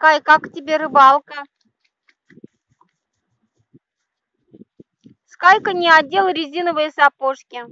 Скай, как тебе рыбалка? Скайка не одел резиновые сапожки.